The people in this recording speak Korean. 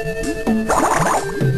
ハハハハ!